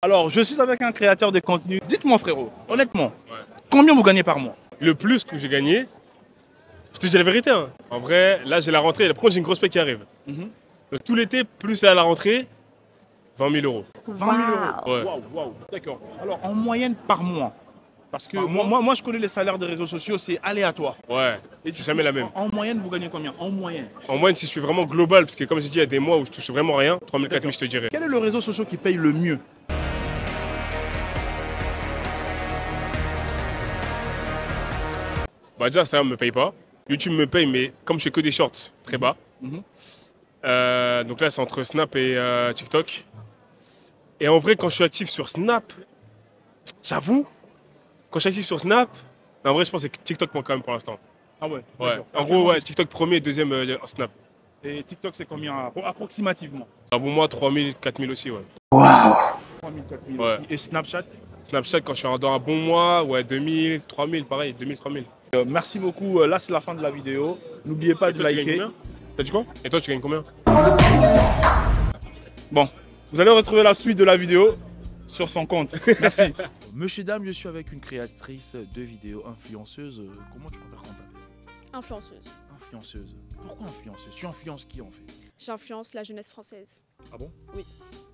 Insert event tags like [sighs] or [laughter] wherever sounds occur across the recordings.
Alors, je suis avec un créateur de contenu. Dites-moi, frérot, honnêtement, combien vous gagnez par mois? Le plus que j'ai gagné, je te dis la vérité. hein. En vrai, là j'ai la rentrée. Par contre, j'ai une grosse paie qui arrive? Mhm. Donc, tout l'été, plus à la rentrée, 20 000 euros. 20 000 euros. Ouais. Waouh, waouh, d'accord. Alors, en moyenne par mois Parce que Par moi, moi, moi, je connais les salaires des réseaux sociaux, c'est aléatoire. Ouais, Et c'est jamais la même. En, en moyenne, vous gagnez combien? En moyenne. En moyenne, si je fais vraiment global, parce que comme j'ai dit, il y a des mois où je touche vraiment rien, 3 000, 4 000, je te dirais. Quel est le réseau social qui paye le mieux? Bah, déjà, Instagram me paye pas. YouTube me paye, mais comme je fais que des shorts, très bas. Mhm. Euh, donc là, c'est entre Snap et euh, TikTok. Et en vrai, quand je suis actif sur Snap, j'avoue, quand je suis actif sur Snap, en vrai, je pense que TikTok quand même pour l'instant. Ah ouais Ouais. En gros, ouais, TikTok premier, deuxième euh, Snap. Et TikTok, c'est combien appro- approximativement? Un bon mois, 3000, 4000 aussi, ouais. 3 000, 4 000 Ouais. aussi. Et Snapchat? Snapchat, quand je suis dans un bon mois, ouais, 2000, 3000, pareil, 2000, 3000. Euh, Merci beaucoup. Euh, Là, c'est la fin de la vidéo. N'oubliez pas Et de toi, tu gagnes liker. combien T'as dit quoi Et toi, tu gagnes combien Bon, vous allez retrouver la suite de la vidéo sur son compte. Merci. [laughs] Monsieur, dame, je suis avec une créatrice de vidéos influenceuse. Comment tu préfères qu'on t'appelle Influenceuse. Influenceuse. Pourquoi influenceuse? Tu influences qui en fait? J'influence la jeunesse française. Ah bon? Oui.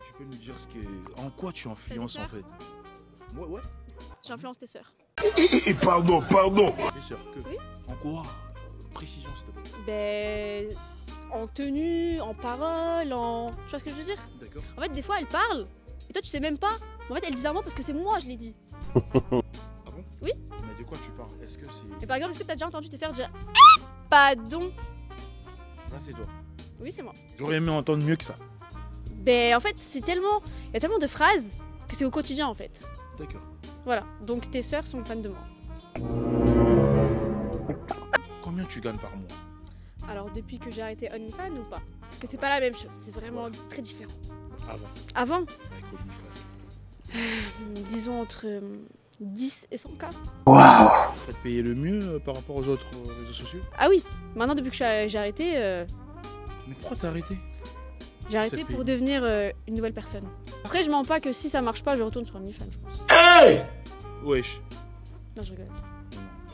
Tu peux nous dire ce que... en quoi tu influences en fait? Ouais, ouais. J'influence tes sœurs. Pardon, pardon. Bien sûr que. Oui. En quoi Précision, s'il te plaît. Ben. En tenue, en parole, en. Tu vois ce que je veux dire? D'accord. En fait, des fois, elle parle. Et toi, tu sais même pas. En fait, elle dit un mot parce que c'est moi, je l'ai dit. Ah bon? Oui. Mais de quoi tu parles? Est-ce que c'est. Et par exemple, est-ce que t'as déjà entendu tes sœurs dire Ah Pardon? Là, c'est toi. Oui, c'est moi. J'aurais aimé entendre mieux que ça. Ben, en fait, c'est tellement. Il y a tellement de phrases que c'est au quotidien, en fait. D'accord. Voilà. Donc, tes sœurs sont fans de moi. Combien tu gagnes par mois Alors, depuis que j'ai arrêté OnlyFans ou pas? Parce que c'est pas la même chose. C'est vraiment très différent. Avant. Avant, Avec OnlyFans. [sighs] disons entre euh, 10 et 100 k. Tu te payer le mieux euh, par rapport aux autres euh, réseaux sociaux? Ah oui, maintenant depuis que j'ai arrêté, euh, Mais pourquoi t'as arrêté? J'ai arrêté pour devenir euh, une nouvelle personne. Après, je mens pas que si ça marche pas, je retourne sur OnlyFans, je pense. Wesh. Non, je rigole.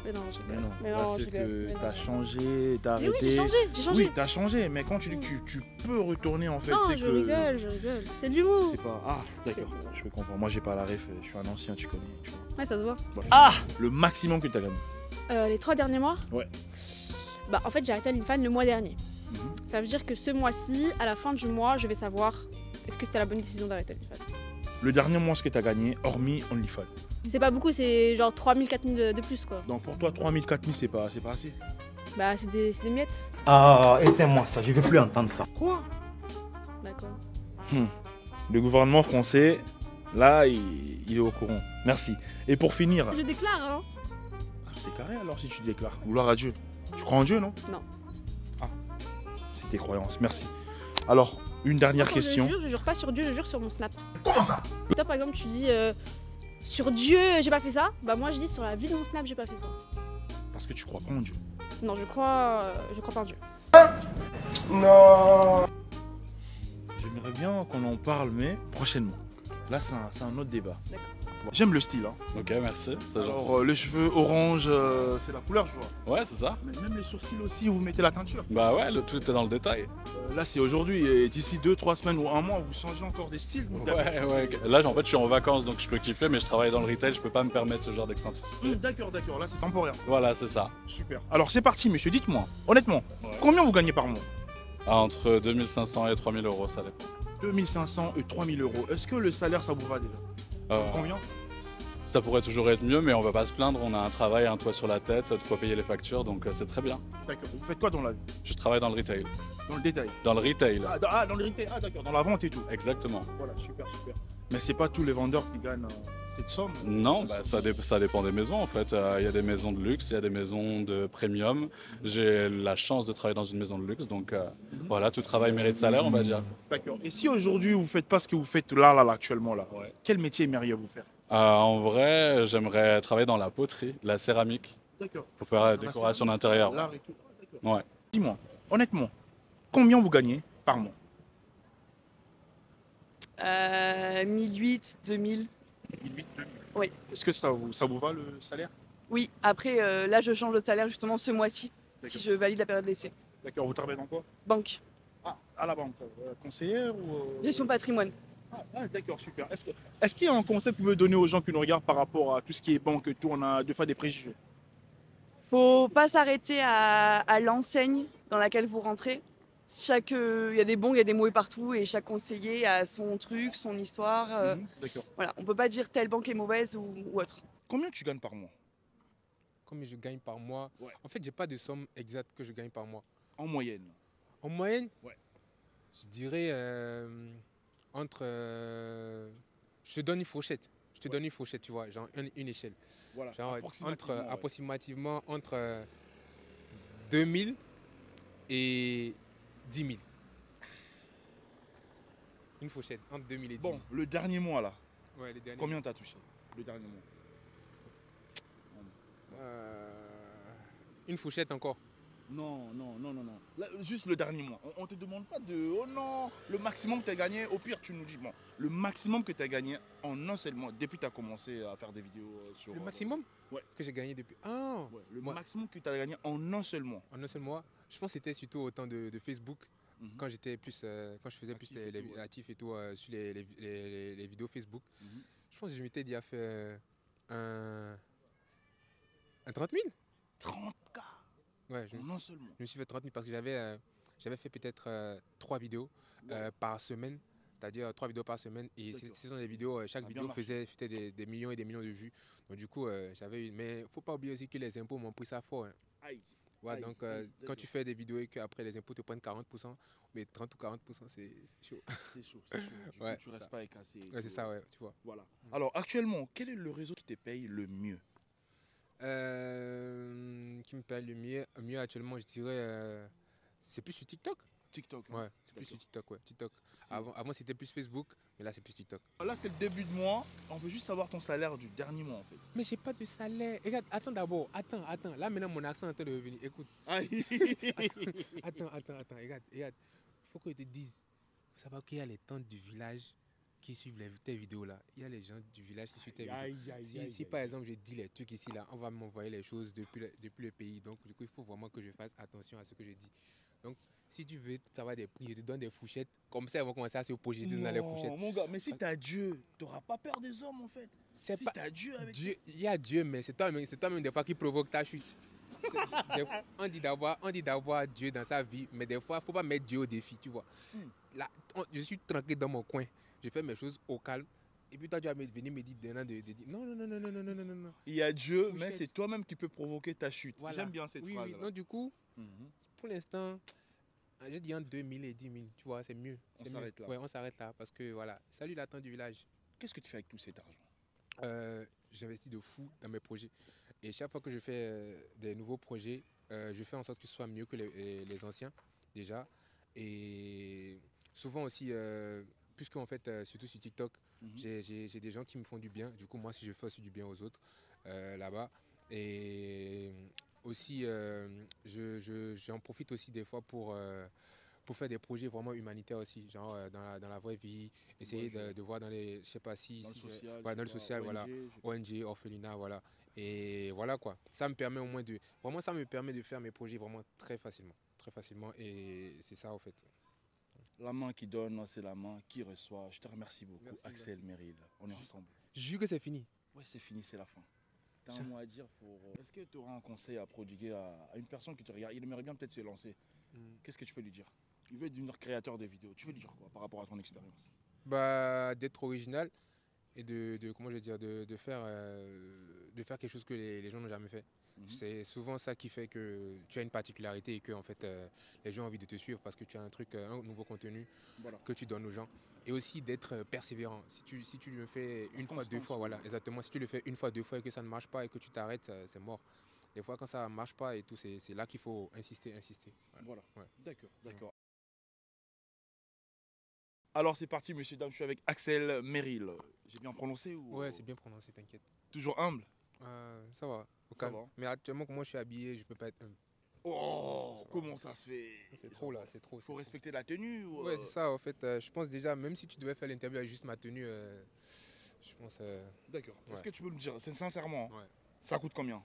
Mais non, je Mais rigole. non. Mais non, je c'est rigole. que Mais t'as non. changé, t'as Mais arrêté. oui, j'ai changé, j'ai changé. Oui, t'as changé, mais quand tu dis que tu, tu peux retourner en fait, non, c'est je que. rigole, je rigole. C'est de l'humour. C'est pas. Ah, d'accord, je peux comprendre. Moi, j'ai pas la ref, je suis un ancien, tu connais. Tu vois. Ouais, ça se voit. Ah Le maximum que t'as gagné. Euh, les trois derniers mois? Ouais. Bah, en fait, j'ai arrêté OnlyFans le mois dernier. Ça veut dire que ce mois-ci, à la fin du mois, je vais savoir est-ce que c'était la bonne décision d'arrêter OnlyFans? Le dernier mois, ce que t'as gagné, hormis OnlyFans. C'est pas beaucoup, c'est genre 3000, 4000 de, de plus, quoi. Donc pour toi, 3000, 4000, c'est pas, c'est pas assez. Bah, c'est des, c'est des miettes. Ah, éteins-moi ça, je veux plus entendre ça. Quoi? D'accord. Le gouvernement français, là, il, il est au courant. Merci. Et pour finir. Je déclare, hein. Ah, c'est carré alors si tu déclares. Gloire à Dieu. Tu crois en Dieu, non? Non. C'est tes croyances. Merci. Alors, une dernière question. Je jure, je jure pas sur Dieu, je jure sur mon Snap. Comment ça? Toi, par exemple, tu dis euh, sur Dieu, j'ai pas fait ça. Bah, moi, je dis sur la vie de mon Snap, j'ai pas fait ça. Parce que tu crois pas en Dieu. Non, je crois, euh, je crois pas en Dieu. Non. J'aimerais bien qu'on en parle, mais prochainement. Là, c'est un, c'est un autre débat. D'accord. J'aime le style. Hein. Ok, merci. Alors, euh, les cheveux orange, euh, c'est la couleur, je vois. Ouais, c'est ça. Mais même les sourcils aussi, vous mettez la teinture. Bah ouais, le tout est dans le détail. Euh, là, c'est aujourd'hui. Et d'ici 2-3 semaines ou un mois, vous changez encore des styles. Ouais, ouais. Là, en fait, je suis en vacances, donc je peux kiffer, mais je travaille dans le retail, je peux pas me permettre ce genre d'excentricité. Hum, D'accord, d'accord. Là, c'est temporaire. Voilà, c'est ça. Super. Alors, c'est parti, monsieur. Dites-moi, honnêtement, Ouais. combien vous gagnez par mois? Ah, Entre 2500 et 3000 euros, ça dépend. 2500 et 3000 euros. Est-ce que le salaire, ça vous va déjà? Combien ça pourrait toujours être mieux, mais on va pas se plaindre. On a un travail, un toit sur la tête, de quoi payer les factures, donc euh, c'est très bien. D'accord. Vous faites quoi dans la Je travaille dans le retail. dans le détail? Dans le retail, ah dans, ah, dans le retail. Ah, d'accord. Dans la vente et tout. exactement. Voilà, super, super. Mais c'est pas tous les vendeurs qui gagnent euh, cette somme? Non, bah, ça, dé- ça dépend des maisons en fait. Euh, Il y a des maisons de luxe, il y a des maisons de premium. J'ai la chance de travailler dans une maison de luxe, donc euh, voilà, tout travail mérite salaire, on va dire. D'accord. Et si aujourd'hui vous faites pas ce que vous faites là, là, là, actuellement là, Ouais. quel métier aimeriez-vous faire? En vrai, j'aimerais travailler dans la poterie, la céramique, D'accord. pour faire la la décoration d'intérieur. l'art et tout. Ah. Ouais. Dis-moi, honnêtement, combien vous gagnez par mois? Euh, 1008, 2000. 1008, 2000. Oui. Est-ce que ça vous, ça vous va le salaire? Oui, après, euh, là, je change de salaire justement ce mois-ci, si je valide la période d'essai. D'accord, vous travaillez dans quoi? Banque, Ah, à la banque. euh, conseillère ou. euh, gestion patrimoine. Ah, ah, d'accord, super. Est-ce que- est-ce qu'il y a un conseil que vous pouvez donner aux gens qui nous regardent par rapport à tout ce qui est banque et tout On a deux fois des préjugés? Faut pas s'arrêter à, à l'enseigne dans laquelle vous rentrez. Chaque, euh, il y a des bons, il y a des mauvais partout, et chaque conseiller a son truc, son histoire. euh, Mhm, D'accord. Voilà, on peut pas dire telle banque est mauvaise ou, ou autre. Combien tu gagnes par mois? Comme je gagne par mois, Ouais. en fait, j'ai pas de somme exacte que je gagne par mois. En moyenne En moyenne, Ouais. je dirais euh, entre. euh, je te donne une fourchette. Je te Ouais. donne une fourchette, tu vois, genre une, une échelle. Voilà. Genre approximativement, entre, ouais. approximativement entre euh, 2000 et 10 000. Une fourchette, entre 2000 et 10 000. Bon, le dernier mois là, Ouais, les derniers. combien t'as touché Le dernier mois? Euh, Une fourchette encore. Non, non, non, non, non. Là, juste le dernier mois. On, on te demande pas de. Oh non Le maximum que tu as gagné, au pire, tu nous dis. Bon, le maximum que tu as gagné en un seul mois, depuis que tu as commencé à faire des vidéos euh, sur. Le euh, maximum Ouais. que j'ai gagné depuis. Ah ouais, le Moi- maximum que tu as gagné en un seul mois. En un seul mois, je pense que c'était surtout au temps de, de Facebook, Mhm. quand j'étais plus, euh, quand je faisais Actif plus les, et les- tout, ouais. actif et tout euh, sur les, les- les- les- les vidéos Facebook. Mhm. Je pense que je m'étais dit à faire un, un 30 000. 30K Ouais, je, me- en un seul mois. je me suis fait 30 000 parce que j'avais, euh, j'avais fait peut-être euh, trois vidéos euh, par semaine. C'est-à-dire trois vidéos par semaine. Et ce sont des vidéos, euh, chaque vidéo faisait, faisait des, des millions et des millions de vues. Donc du coup, euh, j'avais eu. Mais faut pas oublier aussi que les impôts m'ont pris ça fort. hein. Aïe. Ouais, Aïe, donc euh, aïe, quand tu fais des vidéos et qu'après les impôts te prennent 40%, mais 30 ou 40%, c'est chaud. C'est chaud, c'est chaud. Du Ouais, coup, tu ça. restes pas cassé. et Ouais, c'est ça, euh, ouais, tu vois. Voilà. Alors, actuellement, quel est le réseau qui te paye le mieux? Euh, qui me paye le mieux, mieux actuellement, je dirais, euh, c'est plus sur TikTok. TikTok. hein. Ouais, c'est plus sur. TikTok, ouais. TikTok. Avant, avant c'était plus Facebook, mais là c'est plus TikTok. Là, c'est le début de mois. On veut juste savoir ton salaire du dernier mois, en fait. Mais j'ai pas de salaire. Regarde, attends d'abord, attends, attends. Là maintenant mon accent est en train de revenir. Écoute, [laughs] attends, attends, attends. Regarde, regarde. Faut que je te dise. Faut savoir qu'il y a les tantes du village qui suivent les- tes vidéos là. Il y a les gens du village qui suivent tes vidéos. Aïe, Si, aïe, si aïe. par exemple je dis les trucs ici là, on va m'envoyer les choses depuis le, depuis le pays. Donc du coup il faut vraiment que je fasse attention à ce que je dis. Donc si tu veux savoir des prix, je te donne des fourchettes. Comme ça ils vont commencer à se projeter dans les fourchettes. mon gars, mais si t'as Dieu, t'auras pas peur des hommes en fait. C'est Si pas t'as Dieu avec Dieu, il y a Dieu, mais c'est toi-même, c'est toi-même des fois qui provoque ta chute. [laughs] Des on dit d'avoir, on dit d'avoir Dieu dans sa vie, mais des fois, faut pas mettre Dieu au défi, tu vois. Hmm. Là, on- je suis tranquille dans mon coin, je fais mes choses au calme. Et puis toi, tu vas venir me dire de, de dire non, non, non, non, non, non, non, non, non. Il y a Dieu, mais c'est toi-même qui peux provoquer ta chute. Voilà. J'aime bien cette Oui, phrase. oui. Non, du coup, Mhm. pour l'instant, je dis entre 2000 et 10 000, tu vois, c'est mieux. On s'arrête là. Ouais, on s'arrête là parce que voilà. Salut l'attente du village. Qu'est-ce que tu fais avec tout cet argent? Euh, j'investis de fou dans mes projets. Et chaque fois que je fais euh, des nouveaux projets, euh, je fais en sorte que ce soit mieux que les, les- les anciens, déjà. Et souvent aussi, euh, puisque en fait, euh, surtout sur TikTok, Mhm. j'ai- des gens qui me font du bien. Du coup, moi, si je fais aussi du bien aux autres euh, là-bas. Et aussi, euh, je- je- j'en profite aussi des fois pour, pour faire des projets vraiment humanitaires aussi, genre dans, la, dans la vraie vie, essayer Ouais, de, de voir dans les, je sais pas si, Dans le social. voilà, dans le social, voilà. ONG, orphelinat, voilà. Et voilà quoi. Ça me permet au moins de. Vraiment, ça me permet de faire mes projets vraiment très facilement. Très facilement. Et c'est ça, en fait. La main qui donne, c'est la main qui reçoit. Je te remercie beaucoup, Merci, Axel merci. Merrill. On est ensemble. Je jure que c'est fini. Ouais, c'est fini, c'est la fin. T'as un mot à dire pour. euh, Est-ce que tu auras un conseil à prodiguer à, à une personne qui te regarde? Il aimerait bien peut-être se lancer. Qu'est-ce que tu peux lui dire? Il veut devenir créateur de vidéos. Tu veux lui dire quoi par rapport à ton expérience? Bah, d'être original et de, de- comment je veux dire, de, de faire, euh, de faire quelque chose que les, les gens n'ont jamais fait. Mhm. C'est souvent ça qui fait que tu as une particularité et que en fait, euh, les gens ont envie de te suivre parce que tu as un truc, euh, un nouveau contenu Voilà. que tu donnes aux gens. Et aussi d'être euh, persévérant. Si tu, si tu le fais une fois, deux fois, voilà, exactement. Si tu le fais une fois, deux fois et que ça ne marche pas et que tu t'arrêtes, c'est mort. Des fois, quand ça ne marche pas et tout, c'est c'est là qu'il faut insister, insister. Voilà. Voilà. Ouais. D'accord, d'accord. Alors c'est parti, monsieur, dame. Je suis avec Axel Merrill. J'ai bien prononcé ou? Ouais, c'est bien prononcé, t'inquiète. Toujours humble? Euh, ça va, au Ça calme. va. Mais actuellement, comment je suis habillé, je peux pas être. Oh, comment ça se fait? C'est trop là, c'est trop. Faut trop. respecter la tenue ou, Ouais, euh, c'est ça, en fait. euh, je pense déjà, même si tu devais faire l'interview avec juste ma tenue, euh, je pense. euh, D'accord. Est-ce que tu peux me dire, sincèrement, Ouais. ça coûte combien?